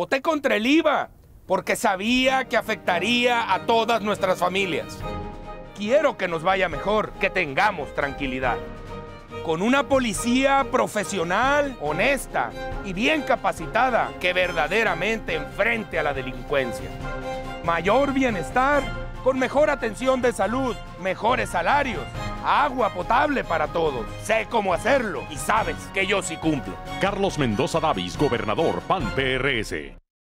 Voté contra el IVA porque sabía que afectaría a todas nuestras familias. Quiero que nos vaya mejor, que tengamos tranquilidad. Con una policía profesional, honesta y bien capacitada que verdaderamente enfrente a la delincuencia. Mayor bienestar, con mejor atención de salud, mejores salarios, agua potable para todos. Sé cómo hacerlo y sabes que yo sí cumplo. Carlos Mendoza Davis, gobernador PAN PRS.